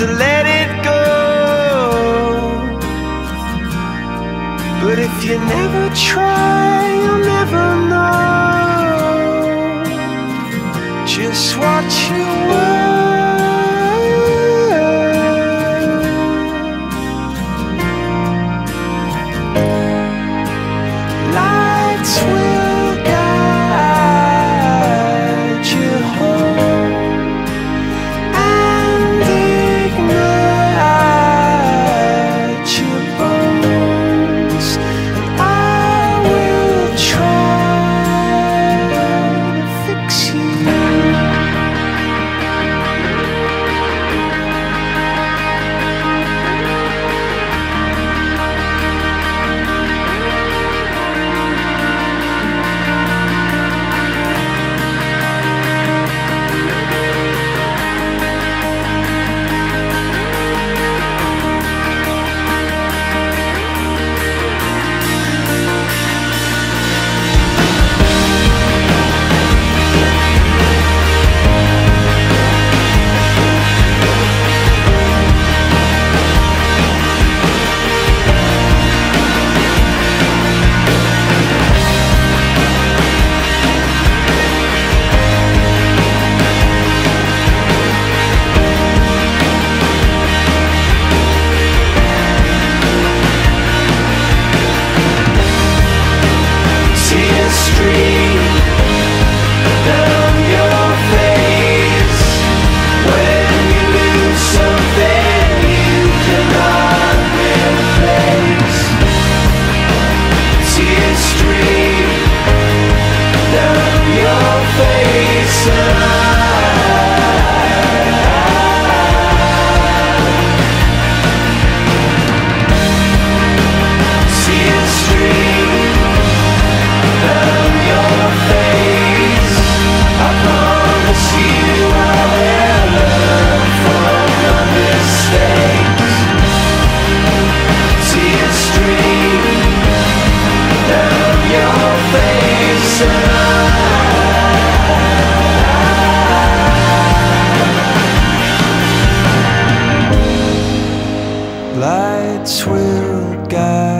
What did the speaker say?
to let it go. But if you never try, you'll never know just what you were. Tears will